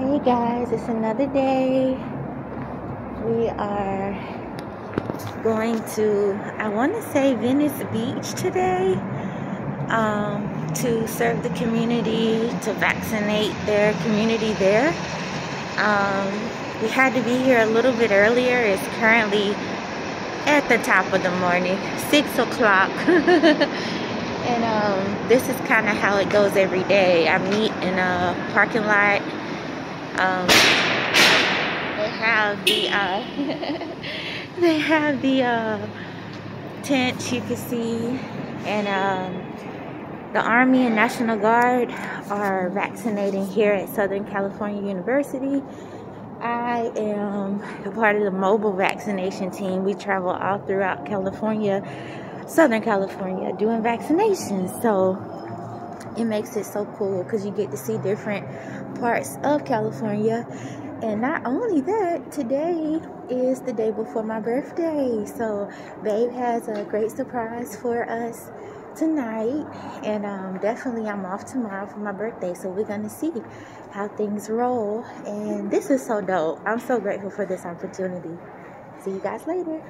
Hey guys, it's another day. We are going to, I want to say Venice Beach today um, to serve the community, to vaccinate their community there. Um, we had to be here a little bit earlier. It's currently at the top of the morning, 6 o'clock. and um, this is kind of how it goes every day. I meet in a parking lot um, they have the uh, they have the uh, tents you can see, and um, the Army and National Guard are vaccinating here at Southern California University. I am a part of the mobile vaccination team. We travel all throughout California, Southern California, doing vaccinations. So it makes it so cool because you get to see different parts of California. And not only that, today is the day before my birthday. So, Babe has a great surprise for us tonight. And um, definitely, I'm off tomorrow for my birthday. So, we're going to see how things roll. And this is so dope. I'm so grateful for this opportunity. See you guys later.